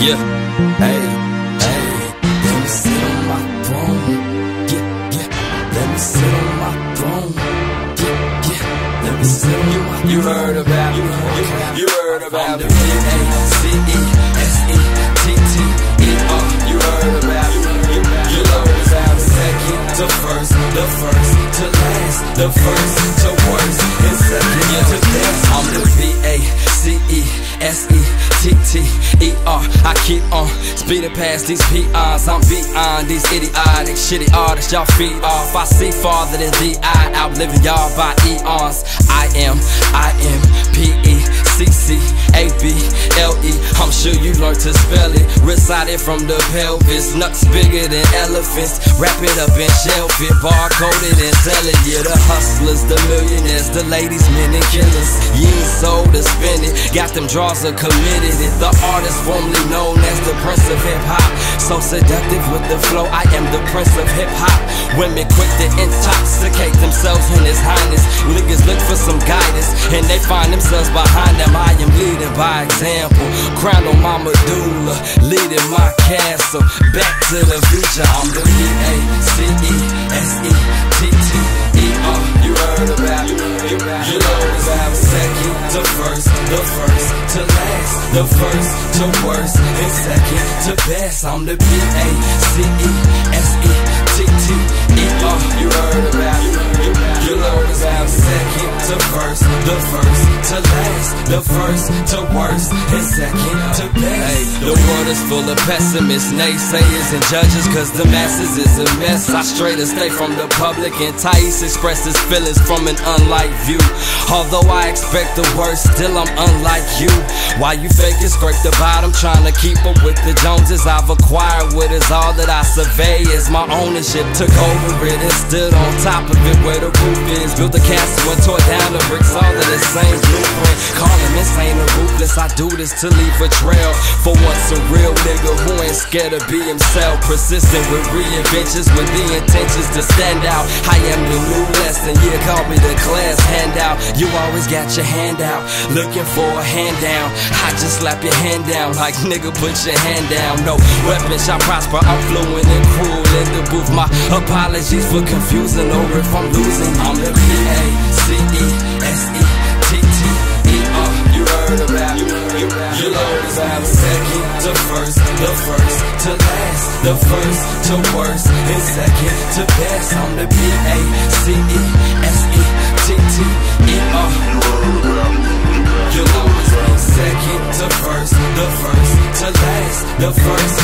Yeah. Hey, hey. Let me sit on my throne. Yeah, yeah. Let me sit on my throne. Yeah, yeah. Let me sit on my You heard about me. You, you heard about me. P A C E S E T T E R. You heard about me. You, you learned about second to first, the first to last, the first speeding past these PRs. I'm beyond these idiotic, shitty artists. Y'all feed off. I see farther than the eye, outliving y'all by eons. I am, I am P E C C A B L E. I'm sure you learned to spell it. Recited from the pelvis, nuts bigger than elephants. Wrap it up and shelf it, barcoded and sell it. Yeah, the hustlers, the millionaires, the ladies, men and killers. You ain't sold to spend it. Got them draws are committed. It. The artist formerly known as the Prince of Hip Hop. So seductive with the flow, I am the Prince of Hip Hop. Women quick to intoxicate themselves in His Highness. Niggas look for some guidance, and they find themselves behind them. I am leading by example. Crown on my medulla, leading my castle. Back to the future, I'm the P A C E S E T T E R. You heard about you, you, learned about second to first, the first to last, the first to worst, and second to best. I'm the P A C E S E T T E R. You heard about you, the first to worst, and second to best. Hey, the world is full of pessimists, naysayers, and judges, cause the masses is a mess. I straight stay from the public, and Ta'East expresses feelings from an unlike view. Although I expect the worst, still I'm unlike you. Why you fake faking scrape the bottom, trying to keep up with the Joneses? I've acquired what is all that I survey is my ownership. Took over it and stood on top of it where the roof is. Built a castle and tore down the bricks, all of the same blueprint. Calling insane and ruthless, I do this to leave a trail. For once, a real nigga who ain't scared to be himself. Persistent with reinventions, with the intentions to stand out. I am the new lesson, yeah, call me the class handout. You always got your hand out, looking for a hand down. I just slap your hand down, like nigga, put your hand down. No weapon shall prosper, I'm fluent and cruel in the booth. My apologies for confusing over if I'm losing. I'm the P A C E S E second to first, the first to last, the first to worst, and second to best. I'm the P A C E S E T T E R. You always be second to first, the first to last, the first